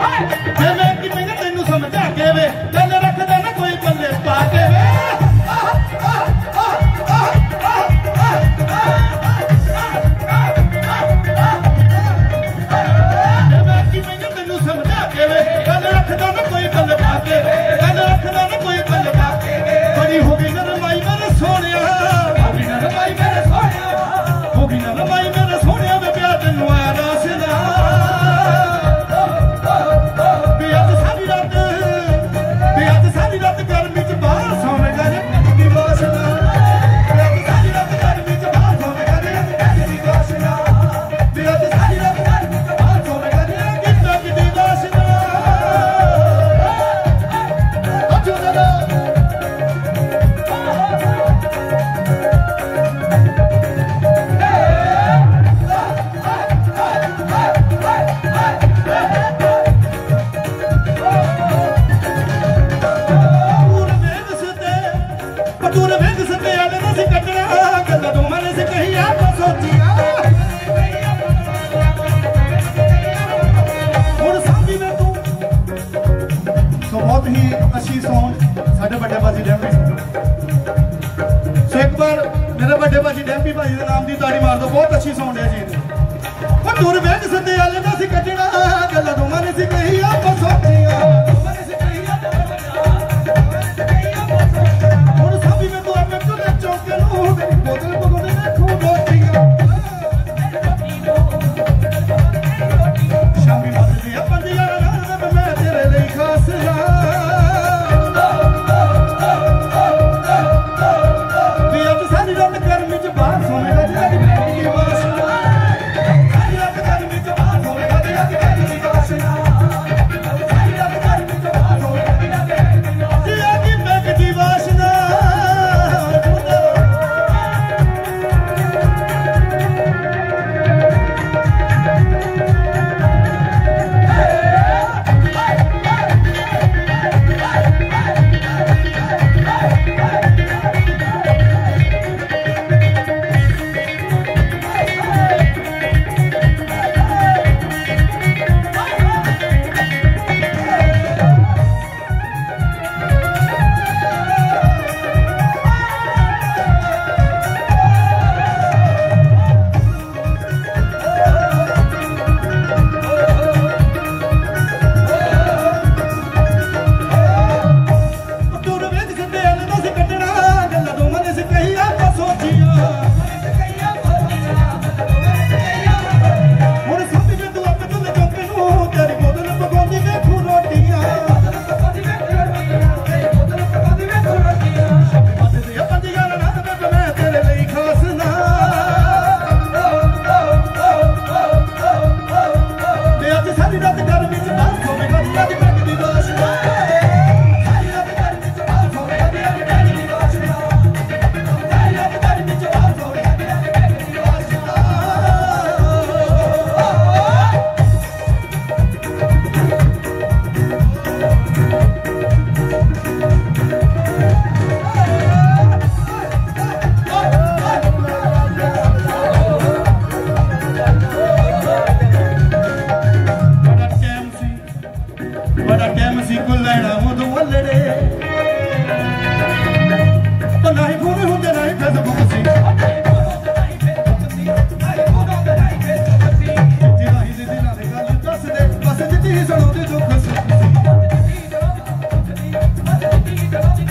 哎，人们。ਸੋ ਬਹੁਤ ਹੀ ਅੱਛੀ ਸੌਂਗ ਸਾਡੇ ਵੱਡੇ ਬਾਜੀ ਡੈਮੀ ਸੋ ਇੱਕ ਵਾਰ ਮੇਰੇ ਵੱਡੇ ਬਾਜੀ ਡੈਮੀ ਭਾਈ ਦੇ ਨਾਮ ਦੀ ਤਾੜੀ ਮਾਰ ਦੋ ਬਹੁਤ ਅੱਛੀ ਸਾਊਂਡ ਹੈ ਜੀ। ਉਹ ਦੂਰ ਵੇਖ ਸੱਤੇ ਵਾਲੇ ਦਾ ਸੀ ਕੱਟਣਾ ਗੱਲ ਤੂੰ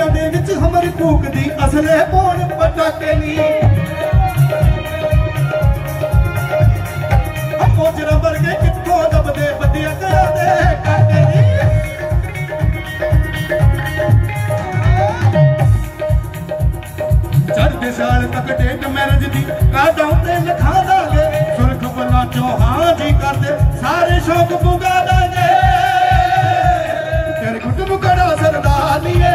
ਗਲੀਆਂ ਦੇ ਵਿੱਚ ਹਮਰ ਕੂਕਦੀ ਅਸਲੇ ਪੋਣ ਪਟਾਕੇ ਨੀ ਮੋਜਰਾ ਵਰਗੇ ਕਿੱਥੋਂ ਦਬਦੇ ਵੱਡਿਆਂ ਘਰਾਂ ਦੇ ਕਾਕੇ ਨੀ ਚੜ੍ਹਦੇ ਸਾਲ ਤੱਕ ਡੇਟ ਮੈਰਿਜ ਦੀ ਕਾਦਾਂ ਤੇ ਲਿਖਾ ਦਾਂਗੇ ਸੁਰਖ ਬਲਾ ਚੋਹਾਂ ਜੀ ਕਰਦੇ, ਸਾਰੇ ਸ਼ੌਕ ਪੁਗਾ ਦਾਂਗੇ ਤੇਰੇ ਗੁੱਟ ਨੂੰ ਕੜਾ ਸਰਦਾਰ ਲੀਏ